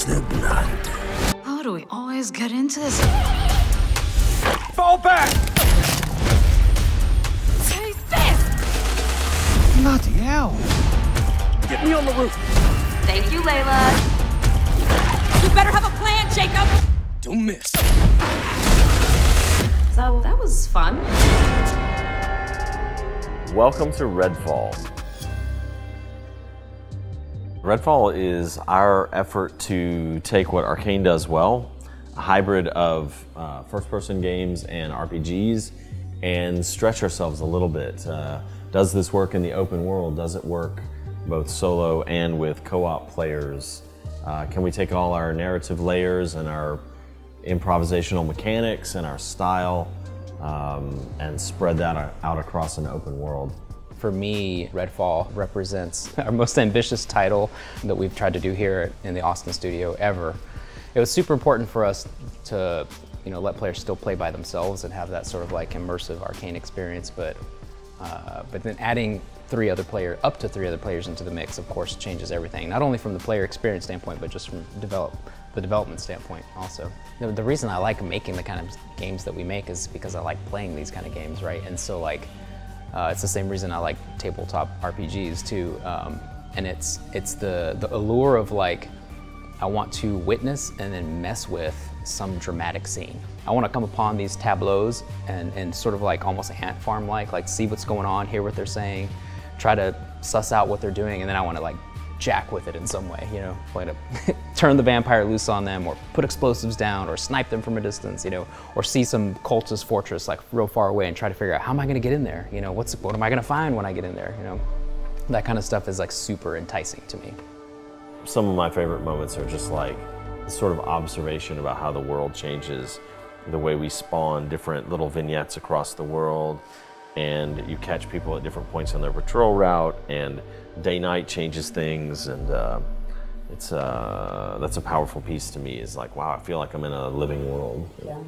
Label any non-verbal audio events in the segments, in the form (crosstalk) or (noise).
is the blood. How do we always get into this? Fall back! Taste this! Bloody hell! Get me on the roof! Thank you, Layla. You better have a plan, Jacob! Don't miss. So that was fun. Welcome to Redfall. Redfall is our effort to take what Arkane does well, a hybrid of uh, first person games and RPGs, and stretch ourselves a little bit. Uh, does this work in the open world? Does it work both solo and with co op players? Uh, can we take all our narrative layers and our improvisational mechanics and our style um, and spread that out across an open world? For me, Redfall represents (laughs) our most ambitious title that we've tried to do here in the Austin studio ever. It was super important for us to you know, let players still play by themselves and have that sort of like immersive Arkane experience, but, uh, but then adding three other player, up to three other players into the mix, of course, changes everything. Not only from the player experience standpoint, but just from develop, the development standpoint also. The, the reason I like making the kind of games that we make is because I like playing these kind of games, right? And so like, uh, it's the same reason I like tabletop RPGs too. Um, and it's, it's the, the allure of like, I want to witness and then mess with some dramatic scene. I want to come upon these tableaus and, and sort of like almost a ant farm like, like see what's going on, hear what they're saying, try to suss out what they're doing, and then I want to like jack with it in some way, you know, like (laughs) to turn the vampire loose on them or put explosives down or snipe them from a distance, you know, or see some cultist fortress like real far away and try to figure out how am I going to get in there? You know, what's what am I going to find when I get in there? You know, that kind of stuff is like super enticing to me. Some of my favorite moments are just like sort of observation about how the world changes, the way we spawn different little vignettes across the world, and you catch people at different points on their patrol route, and day night changes things, and uh, it's uh, that's a powerful piece to me. Is like, wow, I feel like I'm in a living world. Yeah,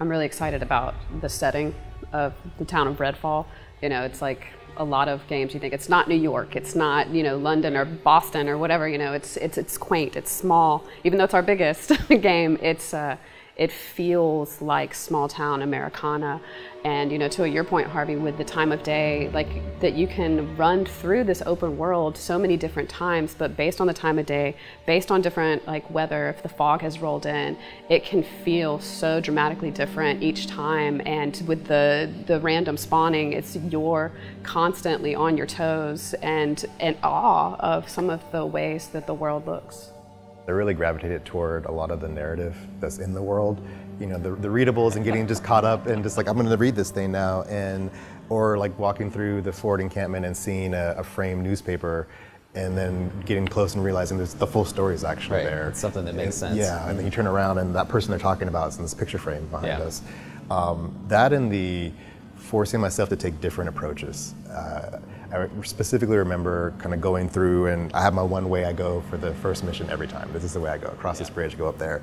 I'm really excited about the setting of the town of Redfall. You know, it's like a lot of games you think it's not New York, it's not you know London or Boston or whatever. You know, it's it's it's quaint, it's small. Even though it's our biggest (laughs) game, it's. Uh, it feels like small town Americana. And you know, to your point, Harvey, with the time of day, like that you can run through this open world so many different times, but based on the time of day, based on different like weather, if the fog has rolled in, it can feel so dramatically different each time. And with the the random spawning, it's you're constantly on your toes and in awe of some of the ways that the world looks. I really gravitated toward a lot of the narrative that's in the world. You know, the, the readables and getting just caught up and just like, I'm gonna read this thing now. And, or like walking through the Ford encampment and seeing a, a framed newspaper and then getting close and realizing there's the full story is actually right. there. It's something that makes and, sense. Yeah, and then you turn around and that person they're talking about is in this picture frame behind yeah. us. Um, that and the forcing myself to take different approaches. Uh, I specifically remember kind of going through, and I have my one way I go for the first mission every time. This is the way I go across yeah. this bridge, go up there.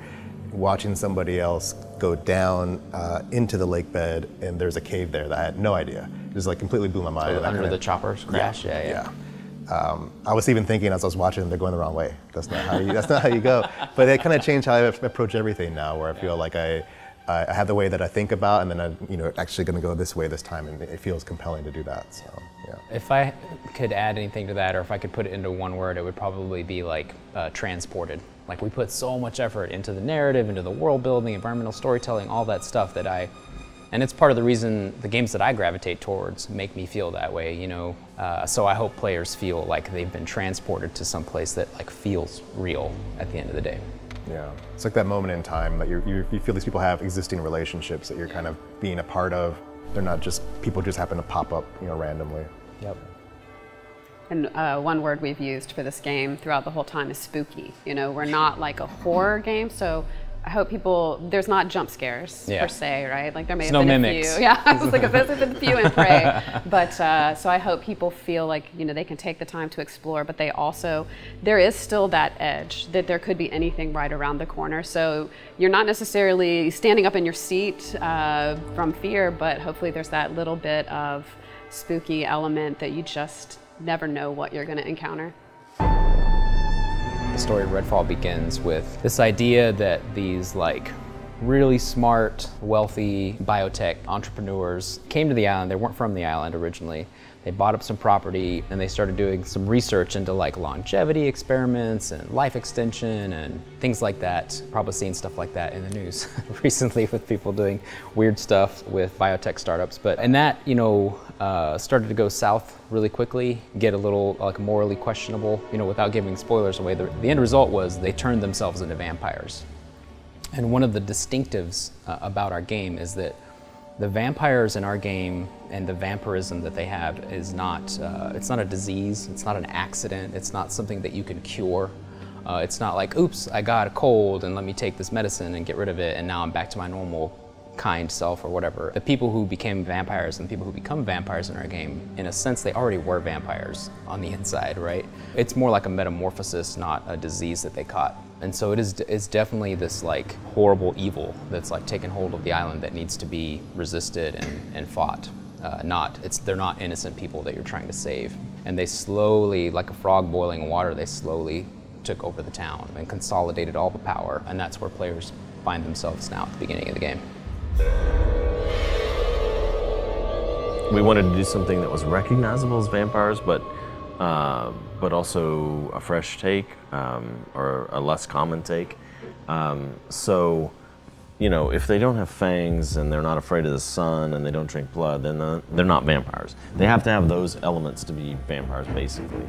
Watching somebody else go down uh, into the lake bed, and there's a cave there that I had no idea. It just like completely blew my mind. So under kinda, the choppers crash, yeah, yeah. yeah. Um, I was even thinking as I was watching, they're going the wrong way. That's not how you. that's not how you go. But it kind of changed how I approach everything now, where I feel like I I have the way that I think about, and then I'm you know actually going to go this way this time, and it feels compelling to do that. So yeah. If I could add anything to that, or if I could put it into one word, it would probably be like uh, transported. Like we put so much effort into the narrative, into the world building, environmental storytelling, all that stuff that I, and it's part of the reason the games that I gravitate towards make me feel that way. You know, uh, so I hope players feel like they've been transported to some place that like feels real at the end of the day. Yeah, it's like that moment in time that you you feel these people have existing relationships that you're kind of being a part of. They're not just people just happen to pop up, you know, randomly. Yep. And uh, one word we've used for this game throughout the whole time is spooky. You know, we're not like a horror game, so I hope people there's not jump scares yeah. per se, right? Like there may There's have no been mimics. a few. Yeah, (laughs) I was like, there's been a few in (laughs) Prey, but uh, so I hope people feel like you know they can take the time to explore, but they also there is still that edge that there could be anything right around the corner. So you're not necessarily standing up in your seat uh, from fear, but hopefully there's that little bit of spooky element that you just never know what you're going to encounter. Story of Redfall begins with this idea that these like really smart, wealthy biotech entrepreneurs came to the island. They weren't from the island originally. They bought up some property and they started doing some research into like longevity experiments and life extension and things like that. Probably seen stuff like that in the news (laughs) recently with people doing weird stuff with biotech startups. But and that you know uh, started to go south really quickly, get a little like morally questionable. You know, without giving spoilers away, the, the end result was they turned themselves into vampires. And one of the distinctives uh, about our game is that the vampires in our game and the vampirism that they have is not, uh, it's not a disease, it's not an accident, it's not something that you can cure. Uh, it's not like, oops, I got a cold and let me take this medicine and get rid of it and now I'm back to my normal kind self or whatever. The people who became vampires and the people who become vampires in our game, in a sense, they already were vampires on the inside, right? It's more like a metamorphosis, not a disease that they caught. And so it is it's definitely this like horrible evil that's like taken hold of the island that needs to be resisted and, and fought. Uh, not it's they're not innocent people that you're trying to save. And they slowly, like a frog boiling water, they slowly took over the town and consolidated all the power. And that's where players find themselves now at the beginning of the game. We wanted to do something that was recognizable as vampires, but uh, but also a fresh take um, or a less common take. Um, so, you know, if they don't have fangs and they're not afraid of the sun and they don't drink blood, then the, they're not vampires. They have to have those elements to be vampires, basically.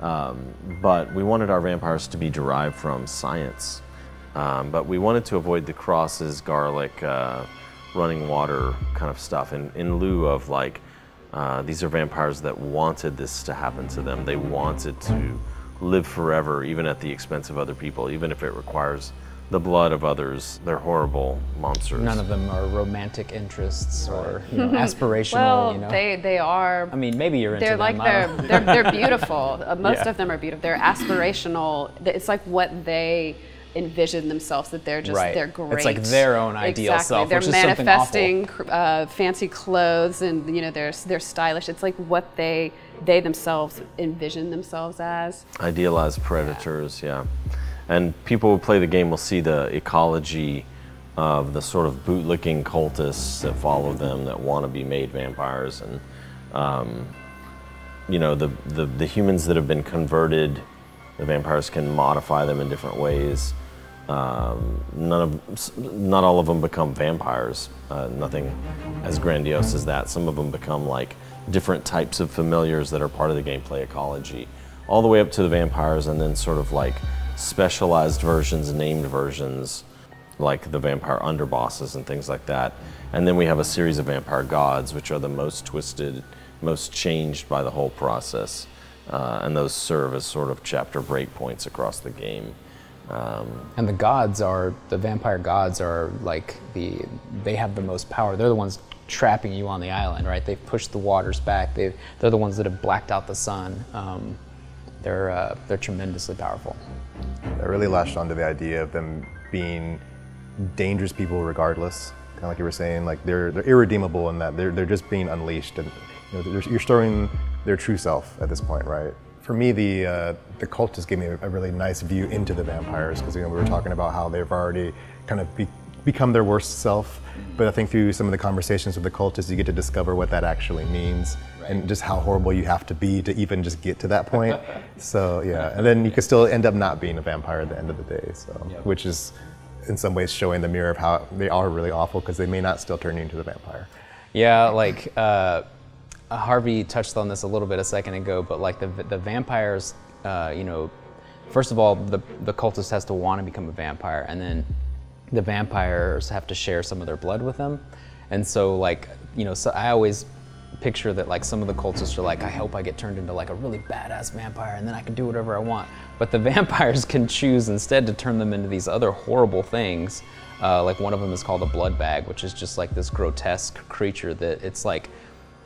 Um, but we wanted our vampires to be derived from science. Um, but we wanted to avoid the crosses, garlic, uh, running water kind of stuff in, in lieu of like uh, these are vampires that wanted this to happen to them. They wanted to live forever, even at the expense of other people, even if it requires the blood of others. They're horrible monsters. None of them are romantic interests or you know, (laughs) aspirational. well, you know. they they are. I mean, maybe you're into they're them. like I they're, they're they're beautiful. (laughs) Uh, most Yeah. of them are beautiful. They're aspirational. It's like what they envision themselves that they're just Right. they're great. It's great. like their own ideal exactly. self, They're which is something manifesting uh, fancy clothes and you know they're they're stylish. It's like what they they themselves envision themselves as. Idealized predators, yeah. And people who play the game will see the ecology of the sort of bootlicking cultists that follow them that want to be made vampires and um, you know the, the the humans that have been converted the vampires can modify them in different ways um, none of not all of them become vampires uh, nothing as grandiose as that some of them become like different types of familiars that are part of the gameplay ecology all the way up to the vampires and then sort of like specialized versions named versions like the vampire underbosses and things like that. And then we have a series of vampire gods, which are the most twisted, most changed by the whole process. Uh, and those serve as sort of chapter breakpoints across the game. Um, And the gods are the vampire gods are like the they have the most power. They're the ones trapping you on the island, right? They've pushed the waters back. They they're the ones that have blacked out the sun. Um, they're uh, they're tremendously powerful. I really latched onto the idea of them being dangerous people regardless. Kind of like you were saying, like they're they're irredeemable in that they're they're just being unleashed, and you know, they're- you're showing their true self at this point, right? For me, the uh, the cultists gave me a, really nice view into the vampires because you know we were talking about how they've already kind of be, become their worst self. But I think through some of the conversations with the cultists, you get to discover what that actually means and just how horrible you have to be to even just get to that point. (laughs) so yeah, and then you can still end up not being a vampire at the end of the day. So which is in some ways showing the mirror of how they are really awful because they may not still turn you into the vampire. Yeah, like uh, Harvey touched on this a little bit a second ago, but like the the vampires, uh, you know, first of all, the the cultist has to want to become a vampire, and then the vampires have to share some of their blood with them, and so like you know, so I always picture that like some of the cultists are like, I hope I get turned into like a really badass vampire, and then I can do whatever I want. But the (laughs) vampires can choose instead to turn them into these other horrible things. Uh, like one of them is called a blood bag, which is just like this grotesque creature that it's like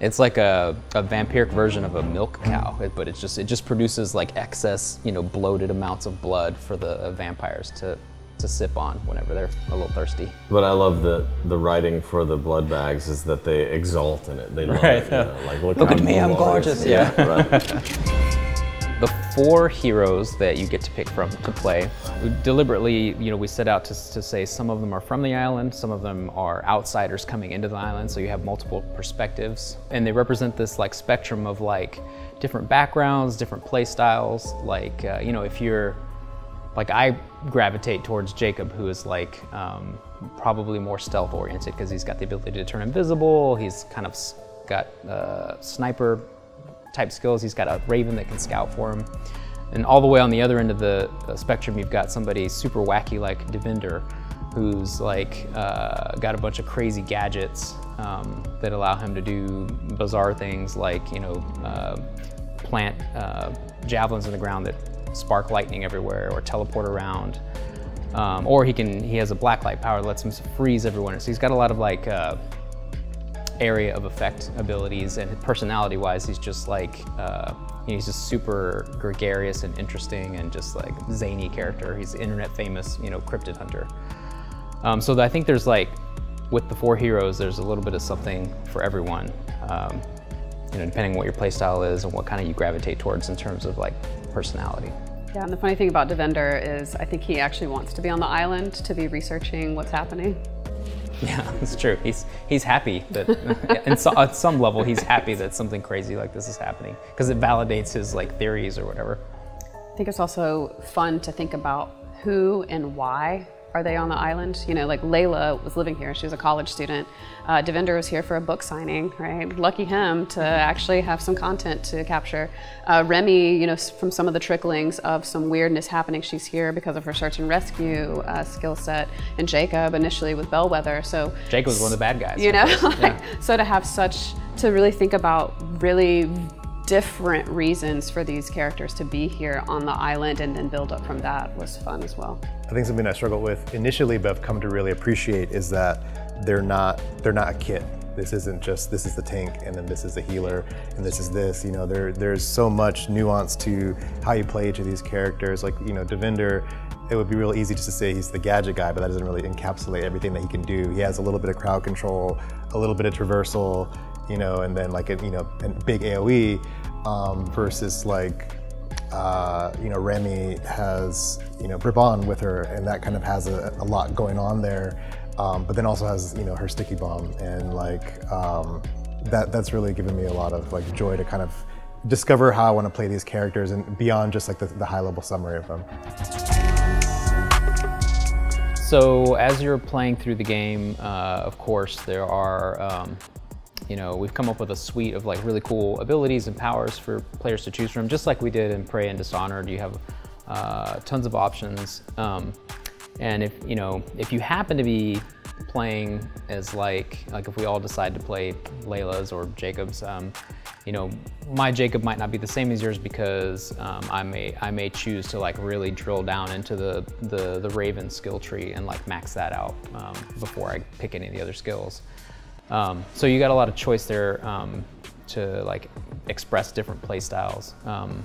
it's like a, a vampiric version of a milk cow, it- but it's just it just produces like excess, you know, bloated amounts of blood for the uh, vampires to to sip on whenever they're a little thirsty. but I love the the writing for the blood bags is that they exalt in it. They love (laughs) Right. it. You know, like look, Look at me, I'm glorious- gorgeous, right. (laughs) the four heroes that you get to pick from to play. Deliberately, you know, we set out to, to say some of them are from the island, some of them are outsiders coming into the island, so you have multiple perspectives. And they represent this like spectrum of like different backgrounds, different play styles. Like, uh, you know, if you're, like I gravitate towards Jacob, who is like um, probably more stealth oriented because he's got the ability to turn invisible. He's kind of got uh, sniper type skills. He's got a raven that can scout for him. And all the way on the other end of the, spectrum, you've got somebody super wacky like Devinder, who's like uh, got a bunch of crazy gadgets um, that allow him to do bizarre things like, you know, uh, plant uh, javelins in the ground that spark lightning everywhere or teleport around. Um, or he can, he has a blacklight power that lets him freeze everyone. So he's got a lot of like uh, area of effect abilities and personality wise he's just like uh, he's just super gregarious and interesting and just like zany character. He's internet famous you know cryptid hunter. Um, so i think there's like with the four heroes there's a little bit of something for everyone. Um, you know depending on what your playstyle is and what kind of you gravitate towards in terms of like personality. Yeah, and the funny thing about Devinder is I think he actually wants to be on the island to be researching what's happening. Yeah, it's true. He's he's happy that, (laughs) and so, at some level, he's happy that something crazy like this is happening because it validates his like theories or whatever. I think it's also fun to think about who and why are they on the island. You know, like Layla was living here; she was a college student. Uh, Devinder was here for a book signing, right? Lucky him to actually have some content to capture. Uh, Remy, you know, from some of the tricklings of some weirdness happening, she's here because of her search and rescue uh, skill set. And Jacob initially with Bellwether, so Jake was one of the bad guys. you know (laughs) like, Yeah. so to have such to really think about really different reasons for these characters to be here on the island and then build up from that was fun as well I think something I struggled with initially, but I've come to really appreciate is that they're not they're not a kit. This isn't just this is the tank and then this is the healer and this is this. You know, there there's so much nuance to how you play each of these characters. Like you know, Devinder, it would be real easy just to say he's the gadget guy, but that doesn't really encapsulate everything that he can do. He has a little bit of crowd control, a little bit of traversal, you know, and then like a you know a big AOE um, versus like uh, you know, Remy has, you know, Bribón with her, and that kind of has a, a lot going on there. Um, but then also has, you know, her sticky bomb, and like um, that. That's really given me a lot of like joy to kind of discover how I want to play these characters, and beyond just like the, the high level summary of them. So as you're playing through the game, uh, of course, there are, um, you know, we've come up with a suite of like really cool abilities and powers for players to choose from, just like we did in Prey and Dishonored. You have uh, tons of options. Um, and if, you know, if you happen to be playing as like, like if we all decide to play Layla's or Jacob's, um, you know, my Jacob might not be the same as yours because um, I may I may choose to like really drill down into the the, the Raven skill tree and like max that out um, before I pick any of the other skills. Um, so you got a lot of choice there um, to like express different play styles. Um,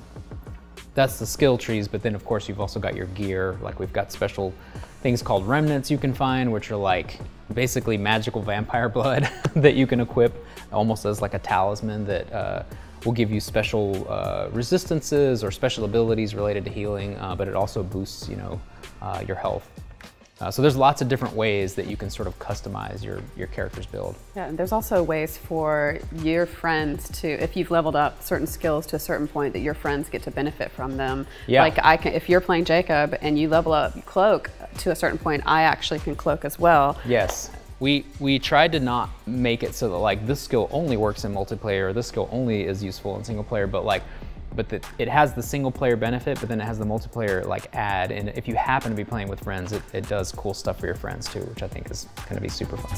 that's the skill trees, but then of course you've also got your gear. Like we've got special things called remnants you can find, which are like basically magical vampire (laughs) blood (laughs) that you can equip almost as like a talisman that uh, will give you special uh, resistances or special abilities related to healing, uh, but it also boosts, you know, uh, your health. Uh, so there's lots of different ways that you can sort of customize your, your character's build. yeah and there's also ways for your friends to if you've leveled up certain skills to a certain point that your friends get to benefit from them Yeah. like i can if you're playing jacob and you level up cloak to a certain point i actually can cloak as well Yes. We we tried to not make it so that like this skill only works in multiplayer, or this skill only is useful in single player, but like but that it has the single player benefit, but then it has the multiplayer like add. And if you happen to be playing with friends, it, it does cool stuff for your friends too, which I think is gonna be super fun.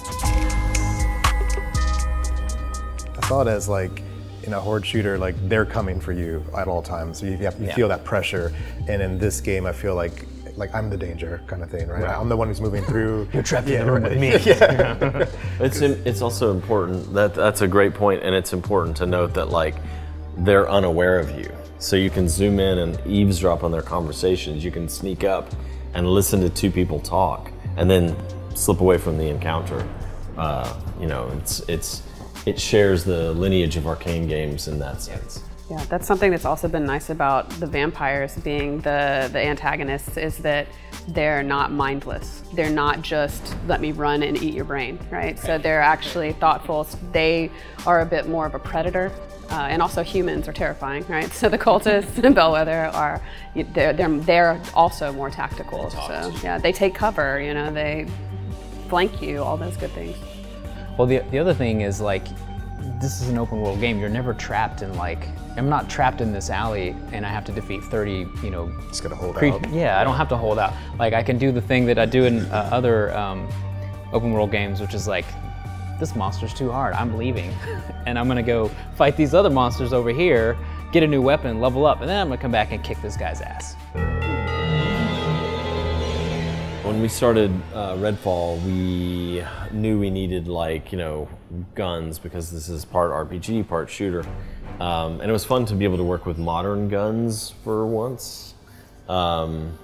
I saw it as like in a horde shooter, like they're coming for you at all times. So you, have, you Yeah. feel that pressure, and in this game, I feel like like I'm the danger kind of thing, right? I'm the one who's moving through. (laughs) You're trapped in the room with me. (laughs) yeah. (laughs) It's im- it's also important that that's a great point, and it's important to note that like they're unaware of you, so you can zoom in and eavesdrop on their conversations. You can sneak up and listen to two people talk, and then slip away from the encounter. Uh, you know, it's it's it shares the lineage of Arkane games in that sense. Yeah, that's something that's also been nice about the vampires being the, the antagonists is that they're not mindless. They're not just let me run and eat your brain, right? So they're actually thoughtful. They are a bit more of a predator. Uh, and also humans are terrifying, right? (laughs) So the cultists and Bellwether are they're, they're, they're also more tactical. So yeah, they take cover, you know, they flank you, all those good things. Well, the, the other thing is like, this is an open world game. You're never trapped in like, I'm not trapped in this alley and I have to defeat 30, you know. Just gotta hold cre- out. Yeah, I don't have to hold out. Like I can do the thing that I do in uh, other um, open world games, which is like, this monster's too hard. I'm leaving, and I'm gonna go fight these other monsters over here, get a new weapon, level up, and then I'm gonna come back and kick this guy's ass. When we started uh, Redfall, we knew we needed like you know guns because this is part RPG, part shooter, um, and it was fun to be able to work with modern guns for once. Um,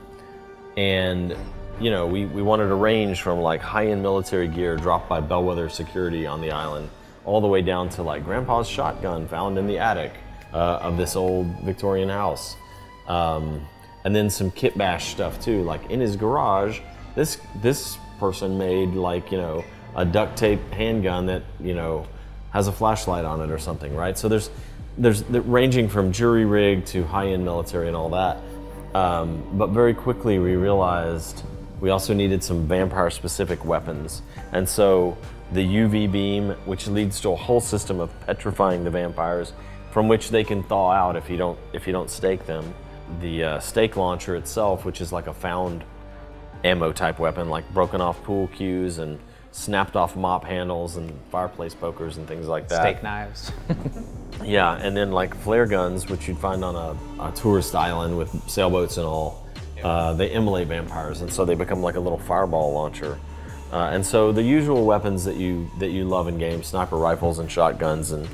and you know, we, we wanted a range from like high-end military gear dropped by Bellwether Security on the island, all the way down to like Grandpa's shotgun found in the attic uh, of this old Victorian house. Um, and then some kit bash stuff too, like in his garage. This this person made like you know a duct tape handgun that you know has a flashlight on it or something, right? So there's there's the, ranging from jury rig to high-end military and all that. Um, but very quickly we realized we also needed some vampire-specific weapons, and so the UV beam, which leads to a whole system of petrifying the vampires, from which they can thaw out if you don't if you don't stake them. The uh, stake launcher itself, which is like a found ammo type weapon, like broken off pool cues and snapped off mop handles and fireplace pokers and things like that. Steak knives. (laughs) Yeah, and then like flare guns, which you'd find on a, a tourist island with sailboats and all, uh, they immolate vampires, and so they become like a little fireball launcher. Uh, and so the usual weapons that you that you love in games, sniper rifles and shotguns and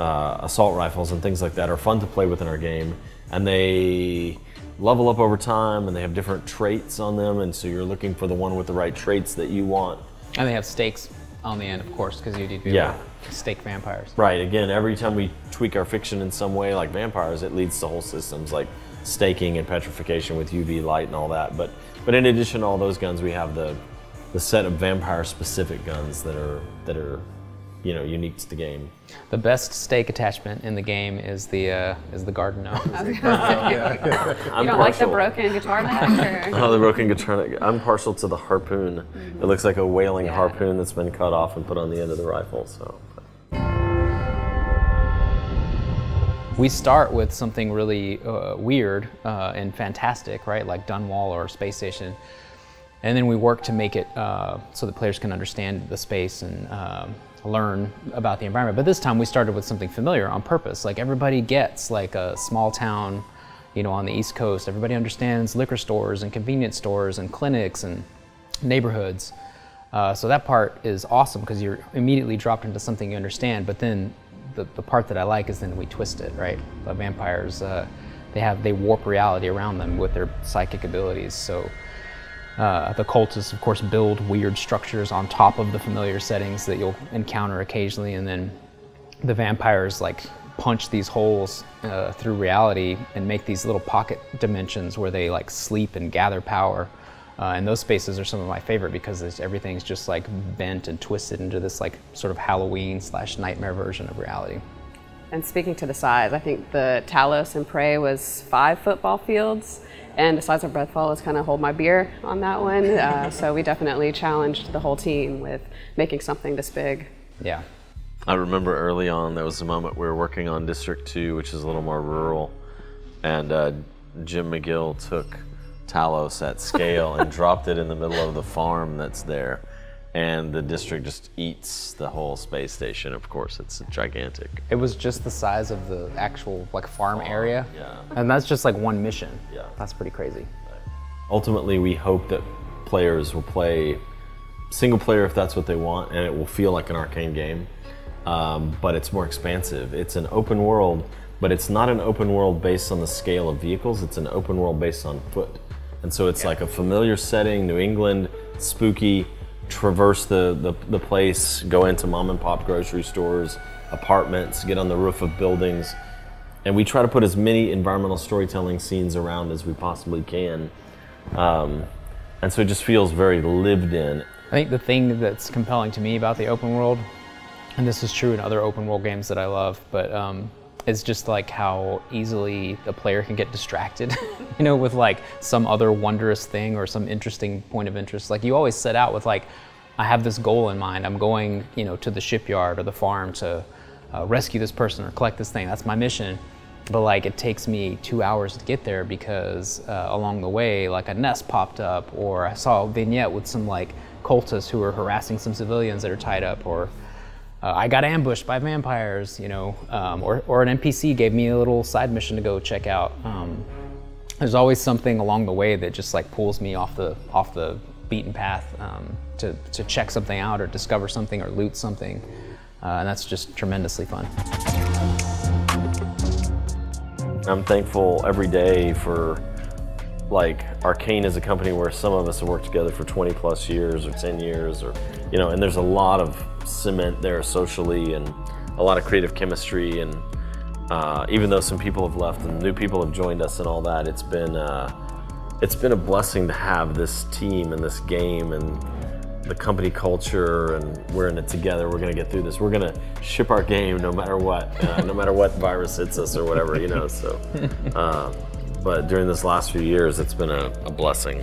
uh, assault rifles and things like that, are fun to play with in our game, and they level up over time, and they have different traits on them, and so you're looking for the one with the right traits that you want. and they have stakes on the end, of course, because you need to be Yeah. stake vampires. Right. Again, every time we tweak our fiction in some way, like vampires, it leads to whole systems like staking and petrification with UV light and all that. But but in addition to all those guns, we have the the set of vampire specific guns that are that are you know unique to the game. The best stake attachment in the game is the uh, is the garden gnome. (laughs) I'm You don't like the broken guitar neck? Or? (laughs) Oh, the broken guitar. I'm partial to the harpoon. It looks like a whaling Yeah. harpoon that's been cut off and put on the end of the rifle. So. We start with something really uh, weird uh, and fantastic, right? Like Dunwall or Space Station. And then we work to make it uh, so that players can understand the space and um, learn about the environment. But this time we started with something familiar on purpose. Like everybody gets like a small town, you know, on the East Coast. Everybody understands liquor stores and convenience stores and clinics and neighborhoods. Uh, so that part is awesome because you're immediately dropped into something you understand. But then the, the part that I like is then we twist it, right? The vampires, uh, they have they warp reality around them with their psychic abilities. So uh, the cultists, of course, build weird structures on top of the familiar settings that you'll encounter occasionally, and then the vampires like punch these holes uh, through reality and make these little pocket dimensions where they like sleep and gather power. Uh, and those spaces are some of my favorite because it's, everything's just like bent and twisted into this like sort of Halloween slash nightmare version of reality. And speaking to the size, I think the Talos and Prey was five football fields, and the size of Redfall is kind of hold my beer on that one. (laughs) Uh, so we definitely challenged the whole team with making something this big. Yeah. I remember early on there was a moment we were working on District 2, which is a little more rural, and uh, Jim McGill took Talos at scale and dropped it in the middle of the farm that's there. And the district just eats the whole space station. Of course, it's gigantic. It was just the size of the actual like farm area. yeah. And that's just like one mission. Yeah. That's pretty crazy. Ultimately, we hope that players will play single player if that's what they want, and it will feel like an Arkane game. Um, but it's more expansive. It's an open world, but it's not an open world based on the scale of vehicles. It's an open world based on foot. And so it's like a familiar setting, New England, spooky, traverse the, the, the place, go into mom and pop grocery stores, apartments, get on the roof of buildings. and we try to put as many environmental storytelling scenes around as we possibly can. Um, and so it just feels very lived in. I think the thing that's compelling to me about the open world, and this is true in other open world games that I love, but um, it's just like how easily the player can get distracted, (laughs) you know, with like some other wondrous thing or some interesting point of interest. Like you always set out with like, I have this goal in mind. I'm going, you know, to the shipyard or the farm to uh, rescue this person or collect this thing. That's my mission. But like it takes me two hours to get there because uh, along the way, like a nest popped up, or I saw a vignette with some like cultists who were harassing some civilians that are tied up, or uh, I got ambushed by vampires, you know, um, or, or an NPC gave me a little side mission to go check out. Um, there's always something along the way that just like pulls me off the off the beaten path um, to, to check something out or discover something or loot something. Uh, and that's just tremendously fun. I'm thankful every day for like Arkane is a company where some of us have worked together for 20 plus years or 10 years or you know and there's a lot of cement there socially and a lot of creative chemistry and uh, even though some people have left and new people have joined us and all that it's been uh, it's been a blessing to have this team and this game and the company culture and we're in it together. We're gonna get through this. We're gonna ship our game no matter what, uh, no matter what virus hits us or whatever, you know. So, uh, (laughs) but during this last few years, it's been a, a blessing.